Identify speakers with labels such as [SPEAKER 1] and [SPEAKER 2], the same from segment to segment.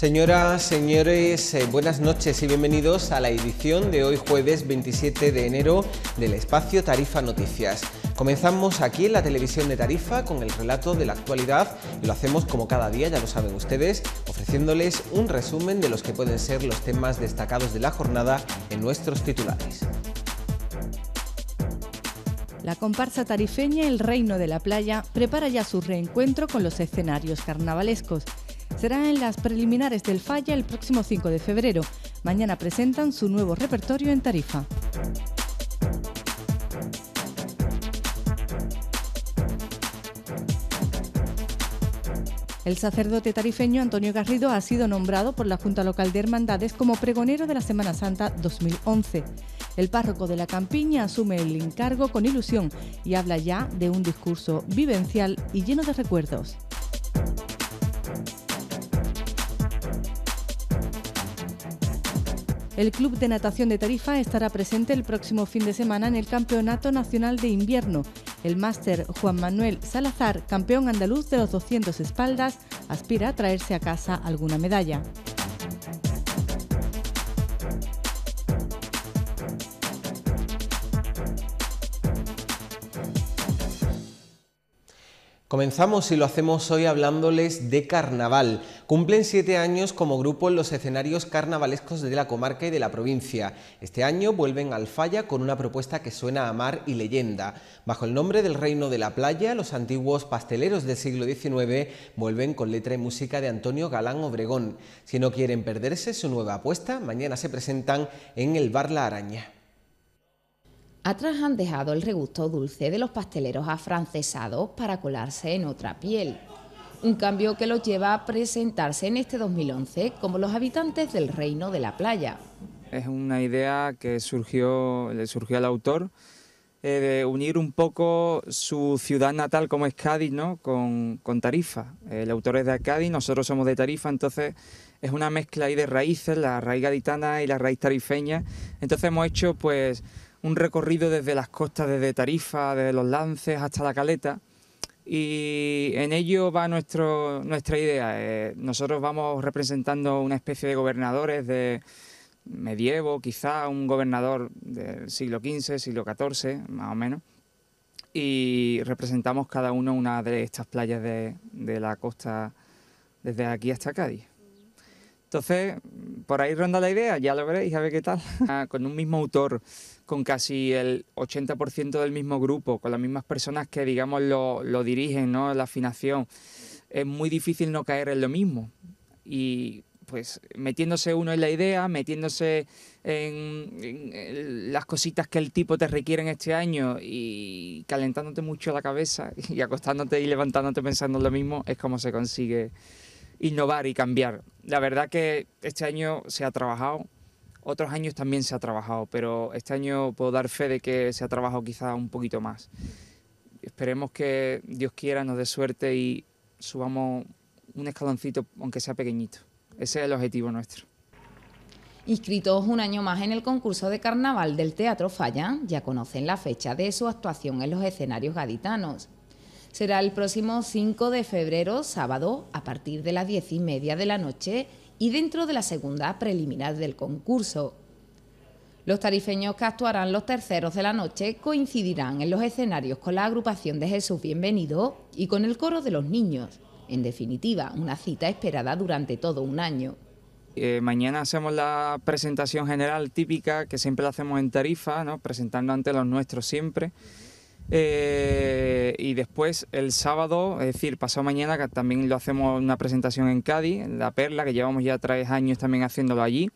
[SPEAKER 1] Señoras, señores, eh, buenas noches y bienvenidos a la edición de hoy jueves 27 de enero del espacio Tarifa Noticias. Comenzamos aquí en la televisión de Tarifa con el relato de la actualidad y lo hacemos como cada día, ya lo saben ustedes, ofreciéndoles un resumen de los que pueden ser los temas destacados de la jornada en nuestros titulares.
[SPEAKER 2] La comparsa tarifeña El Reino de la Playa prepara ya su reencuentro con los escenarios carnavalescos. Será en las preliminares del Falla el próximo 5 de febrero. Mañana presentan su nuevo repertorio en Tarifa. El sacerdote tarifeño Antonio Garrido ha sido nombrado por la Junta Local de Hermandades como pregonero de la Semana Santa 2011. El párroco de la Campiña asume el encargo con ilusión y habla ya de un discurso vivencial y lleno de recuerdos. El Club de Natación de Tarifa estará presente el próximo fin de semana en el Campeonato Nacional de Invierno. El máster Juan Manuel Salazar, campeón andaluz de los 200 espaldas, aspira a traerse a casa alguna medalla.
[SPEAKER 1] Comenzamos y lo hacemos hoy hablándoles de carnaval. Cumplen siete años como grupo en los escenarios carnavalescos de la comarca y de la provincia. Este año vuelven al Falla con una propuesta que suena a mar y leyenda. Bajo el nombre del Reino de la Playa, los antiguos pasteleros del siglo XIX vuelven con letra y música de Antonio Galán Obregón. Si no quieren perderse su nueva apuesta, mañana se presentan en el Bar La Araña.
[SPEAKER 3] Atrás han dejado el regusto dulce de los pasteleros afrancesados para colarse en otra piel. Un cambio que los lleva a presentarse en este 2011 como los habitantes del Reino de la Playa.
[SPEAKER 4] Es una idea que surgió, le surgió al autor eh, de unir un poco su ciudad natal como es Cádiz ¿no? con, con Tarifa. El autor es de Cádiz, nosotros somos de Tarifa, entonces es una mezcla ahí de raíces, la raíz gaditana y la raíz tarifeña. Entonces hemos hecho pues un recorrido desde las costas, desde Tarifa, desde los Lances hasta la Caleta. Y en ello va nuestro, nuestra idea. Eh, nosotros vamos representando una especie de gobernadores de medievo, quizá un gobernador del siglo XV, siglo XIV, más o menos. Y representamos cada uno una de estas playas de, de la costa desde aquí hasta Cádiz. Entonces, por ahí ronda la idea, ya lo veréis, a ver qué tal. Con un mismo autor con casi el 80% del mismo grupo, con las mismas personas que, digamos, lo, dirigen, ¿no? La afinación. Es muy difícil no caer en lo mismo. Y pues metiéndose uno en la idea, metiéndose en, las cositas que el tipo te requiere en este año y calentándote mucho la cabeza y acostándote y levantándote pensando en lo mismo, es como se consigue innovar y cambiar. La verdad que este año se ha trabajado, otros años también se ha trabajado, pero este año puedo dar fe de que se ha trabajado quizá un poquito más. Esperemos que Dios quiera, nos dé suerte y subamos un escaloncito, aunque sea pequeñito. Ese es el objetivo nuestro.
[SPEAKER 3] Inscritos un año más en el concurso de carnaval del Teatro Falla, ya conocen la fecha de su actuación en los escenarios gaditanos. Será el próximo 5 de febrero, sábado, a partir de las diez y media de la noche y dentro de la segunda preliminar del concurso. Los tarifeños que actuarán los terceros de la noche coincidirán en los escenarios con la agrupación de Jesús Bienvenido y con el coro de los niños. En definitiva, una cita esperada durante todo un año.
[SPEAKER 4] Eh, mañana hacemos la presentación general típica que siempre la hacemos en Tarifa, ¿no? presentando ante los nuestros siempre. Eh, y después el sábado, es decir, pasado mañana, que también lo hacemos una presentación en Cádiz, en La Perla, que llevamos ya tres años también haciéndolo allí.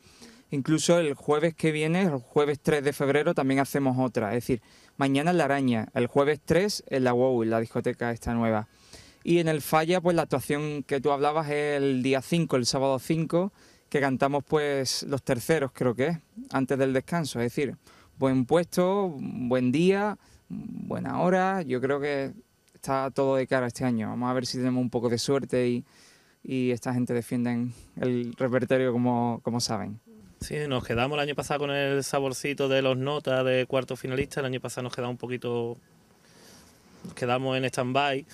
[SPEAKER 4] Incluso el jueves que viene, el jueves 3 de febrero, también hacemos otra. Es decir, mañana en La Araña, el jueves 3 en la WOW, la discoteca esta nueva. Y en el Falla, pues la actuación que tú hablabas es el día 5, el sábado 5, que cantamos pues los terceros, creo que es, antes del descanso. Es decir, buen puesto, buen día, buena hora. Yo creo que está todo de cara este año. Vamos a ver si tenemos un poco de suerte y, esta gente defiende el repertorio como, como saben.
[SPEAKER 5] Sí, nos quedamos el año pasado con el saborcito de los notas de cuarto finalista. El año pasado nos quedamos un poquito. Nos quedamos en stand-by.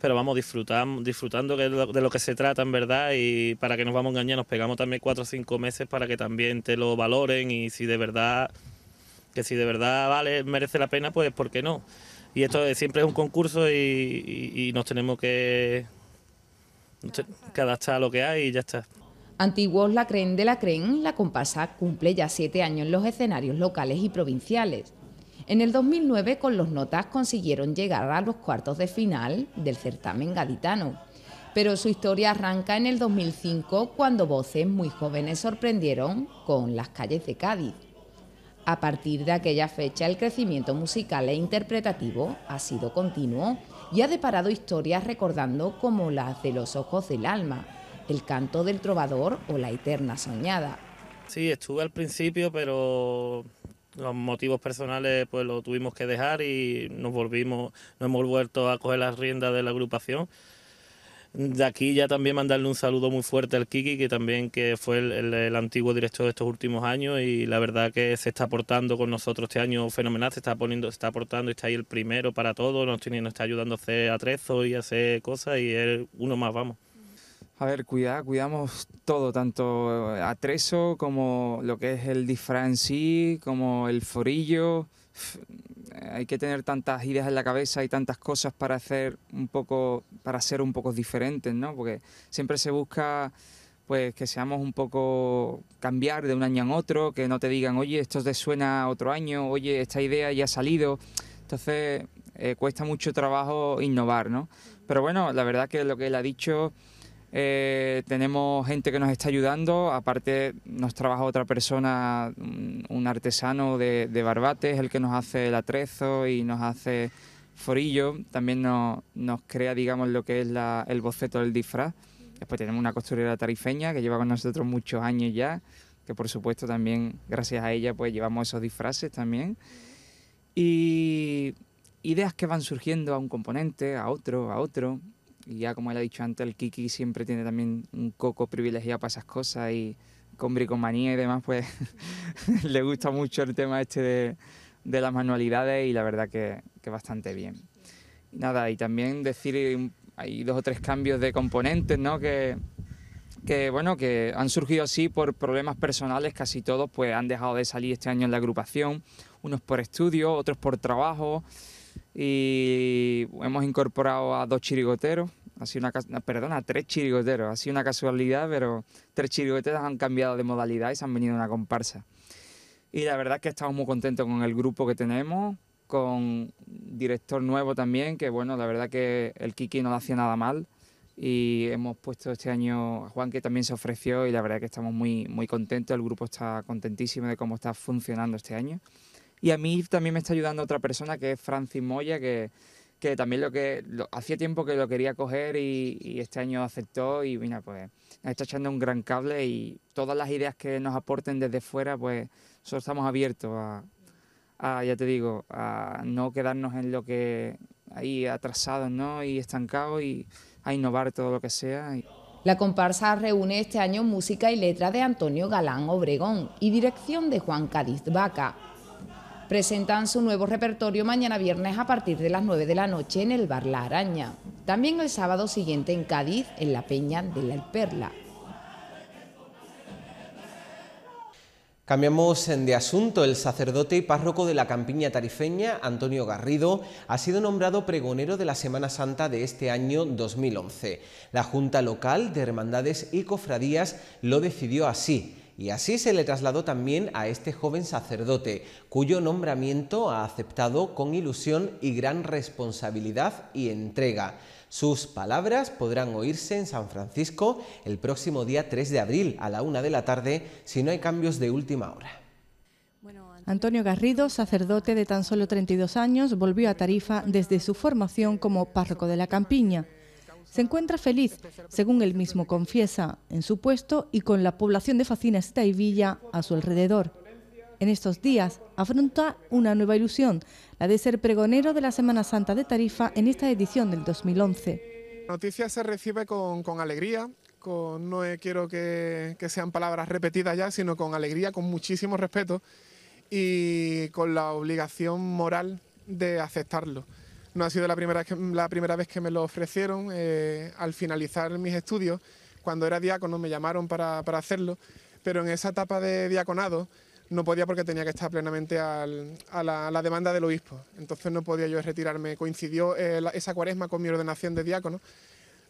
[SPEAKER 5] pero vamos, disfrutando, disfrutando de lo, que se trata en verdad y para que nos vamos a engañar nos pegamos también cuatro o cinco meses para que también te lo valoren y si de verdad, que si de verdad vale, merece la pena, pues ¿por qué no? Y esto siempre es un concurso y, nos tenemos que, que adaptar a lo que hay y ya está.
[SPEAKER 3] Antiguos La Cren de la Cren, la comparsa cumple ya siete años en los escenarios locales y provinciales. En el 2009 con los notas consiguieron llegar a los cuartos de final del certamen gaditano. Pero su historia arranca en el 2005 cuando voces muy jóvenes sorprendieron con las calles de Cádiz. A partir de aquella fecha el crecimiento musical e interpretativo ha sido continuo y ha deparado historias recordando como las de los ojos del alma, el canto del trovador o la eterna soñada.
[SPEAKER 5] Sí, estuve al principio, pero los motivos personales pues lo tuvimos que dejar y nos volvimos, nos hemos vuelto a coger las riendas de la agrupación. De aquí ya también mandarle un saludo muy fuerte al Kiki, que también que fue el, antiguo director de estos últimos años y la verdad que se está aportando con nosotros este año fenomenal, se está poniendo, se está aportando está ahí el primero para todos, nos, está ayudando a hacer atrezo y a hacer cosas y es uno más, vamos.
[SPEAKER 4] A ver, cuida, cuidamos todo, tanto atrezo como lo que es el disfraz en sí, como el forillo. Hay que tener tantas ideas en la cabeza y tantas cosas para hacer un poco, para ser un poco diferentes, ¿no? Porque siempre se busca pues que seamos un poco cambiar de un año en otro, que no te digan, oye, esto te suena otro año, oye, esta idea ya ha salido. Entonces eh, cuesta mucho trabajo innovar, ¿no? Pero bueno, la verdad que lo que él ha dicho eh, tenemos gente que nos está ayudando, aparte nos trabaja otra persona, un artesano de, de Barbate, es el que nos hace el atrezo y nos hace forillo, también nos, crea, digamos, lo que es el boceto del disfraz. Después tenemos una costurera tarifeña que lleva con nosotros muchos años ya, que por supuesto también gracias a ella pues llevamos esos disfraces también. Y ideas que van surgiendo a un componente, a otro, a otro. Y ya como él ha dicho antes, el Kiki siempre tiene también un coco privilegiado para esas cosas y con bricomanía y demás, pues le gusta mucho el tema este de, de las manualidades y la verdad que, que bastante bien. Y nada, y también decir, hay dos o tres cambios de componentes, ¿no? Que, que bueno, que han surgido así por problemas personales, casi todos pues han dejado de salir este año en la agrupación, unos por estudio, otros por trabajo y hemos incorporado a dos chirigoteros, así una perdona, tres chirigoteros, así una casualidad, pero tres chirigoteros han cambiado de modalidad y se han venido a una comparsa. Y la verdad es que estamos muy contentos con el grupo que tenemos, con director nuevo también, que bueno, la verdad que el Kiki no lo hacía nada mal y hemos puesto este año a Juan que también se ofreció y la verdad que estamos muy, muy contentos, el grupo está contentísimo de cómo está funcionando este año. Y a mí también me está ayudando otra persona que es Francis Moya, que, que también lo que hacía tiempo que lo quería coger y, este año aceptó y mira, pues nos está echando un gran cable y todas las ideas que nos aporten desde fuera, pues nosotros estamos abiertos a, ya te digo, a no quedarnos en lo que ahí atrasados ¿no? y estancados y a innovar todo lo que sea.
[SPEAKER 3] La comparsa reúne este año música y letra de Antonio Galán Obregón y dirección de Juan Cádiz Vaca presentan su nuevo repertorio mañana viernes a partir de las 9 de la noche en el Bar La Araña. También el sábado siguiente en Cádiz, en la Peña de la Perla.
[SPEAKER 1] Cambiamos de asunto. El sacerdote y párroco de la campiña tarifeña, Antonio Garrido, ha sido nombrado pregonero de la Semana Santa de este año 2011. La Junta Local de Hermandades y Cofradías lo decidió así. Y así se le trasladó también a este joven sacerdote, cuyo nombramiento ha aceptado con ilusión y gran responsabilidad y entrega. Sus palabras podrán oírse en San Francisco el próximo día 3 de abril a la una de la tarde si no hay cambios de última hora.
[SPEAKER 2] Antonio Garrido, sacerdote de tan solo 32 años, volvió a Tarifa desde su formación como párroco de la Campiña. Se encuentra feliz, según él mismo confiesa, en su puesto y con la población de Facinas y Villa a su alrededor. En estos días afronta una nueva ilusión, la de ser pregonero de la Semana Santa de Tarifa en esta edición del 2011.
[SPEAKER 6] La noticia se recibe con, alegría, con, no quiero que, que sean palabras repetidas ya, sino con alegría, con muchísimo respeto y con la obligación moral de aceptarlo No ha sido la primera, la primera vez que me lo ofrecieron. Eh, al finalizar mis estudios, cuando era diácono, me llamaron para, hacerlo, pero en esa etapa de diaconado no podía porque tenía que estar plenamente a, la, demanda del obispo. Entonces no podía yo retirarme. Coincidió eh, esa cuaresma con mi ordenación de diácono.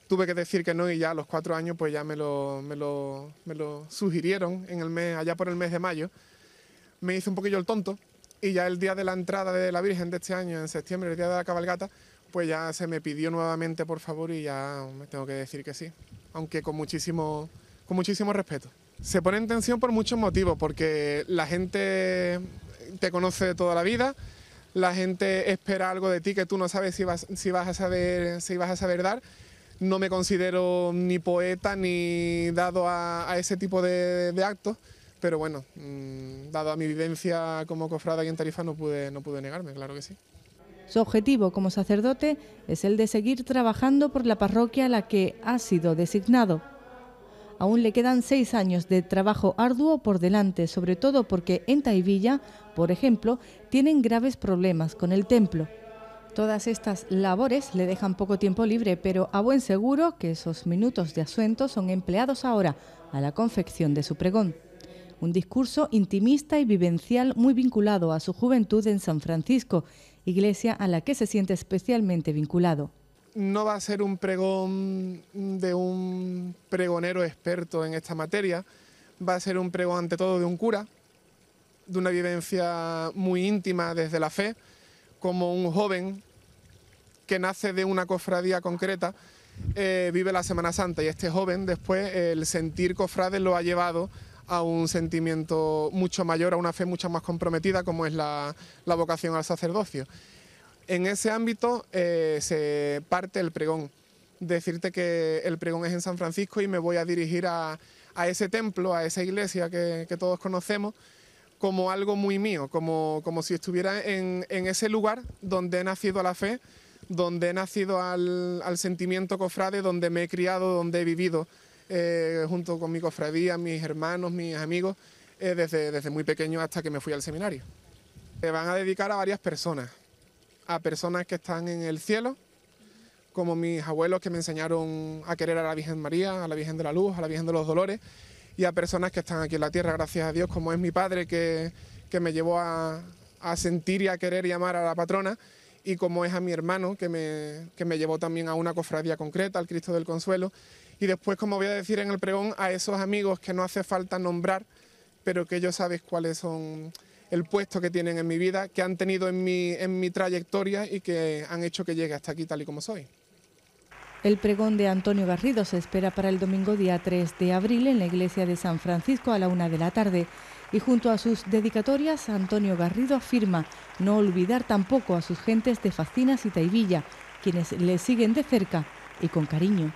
[SPEAKER 6] Tuve que decir que no y ya a los cuatro años pues ya me lo, me lo, me lo sugirieron en allá por el mes de mayo. Me hice un poquillo el tonto y ya el día de la entrada de la Virgen de este año, en septiembre, el día de la cabalgata, pues ya se me pidió nuevamente por favor y ya me tengo que decir que sí, aunque con muchísimo, con muchísimo respeto. Se pone en tensión por muchos motivos, porque la gente te conoce de toda la vida, la gente espera algo de ti que tú no sabes si vas, si vas, a, saber, si vas a saber dar. No me considero ni poeta ni dado a, ese tipo de actos pero bueno, mm, dado a mi vivencia como cofrada aquí en Tarifa no pude, no pude negarme, claro que sí.
[SPEAKER 2] Su objetivo como sacerdote es el de seguir trabajando por la parroquia a la que ha sido designado. Aún le quedan seis años de trabajo arduo por delante, sobre todo porque en Taivilla, por ejemplo, tienen graves problemas con el templo. Todas estas labores le dejan poco tiempo libre, pero a buen seguro que esos minutos de asuento son empleados ahora a la confección de su pregón un discurso intimista y vivencial muy vinculado a su juventud en San Francisco, iglesia a la que se siente especialmente vinculado.
[SPEAKER 6] No va a ser un pregón de un pregonero experto en esta materia, va a ser un pregón ante todo de un cura, de una vivencia muy íntima desde la fe, como un joven que nace de una cofradía concreta, eh, vive la Semana Santa y este joven después el sentir cofrade lo ha llevado a un sentimiento mucho mayor, a una fe mucho más comprometida como es la, vocación al sacerdocio. En ese ámbito eh, se parte el pregón. Decirte que el pregón es en San Francisco y me voy a dirigir a, ese templo, a esa iglesia que, todos conocemos, como algo muy mío, como, como si estuviera en, ese lugar donde he nacido la fe, donde he nacido al, al sentimiento cofrade, donde me he criado, donde he vivido eh, junto con mi cofradía, mis hermanos, mis amigos, eh, desde, desde muy pequeño hasta que me fui al seminario. Se van a dedicar a varias personas, a personas que están en el cielo, como mis abuelos que me enseñaron a querer a la Virgen María, a la Virgen de la Luz, a la Virgen de los Dolores, y a personas que están aquí en la tierra, gracias a Dios, como es mi padre que, me llevó a, sentir y a querer y amar a la patrona, y como es a mi hermano que me, que me llevó también a una cofradía concreta, al Cristo del Consuelo, y después, como voy a decir en el pregón, a esos amigos que no hace falta nombrar, pero que ellos sabéis cuáles son el puesto que tienen en mi vida, que han tenido en mi, en mi trayectoria y que han hecho que llegue hasta aquí tal y como soy.
[SPEAKER 2] El pregón de Antonio Garrido se espera para el domingo día 3 de abril en la iglesia de San Francisco a la una de la tarde. Y junto a sus dedicatorias, Antonio Garrido afirma no olvidar tampoco a sus gentes de Facinas y Taivilla, quienes le siguen de cerca y con cariño.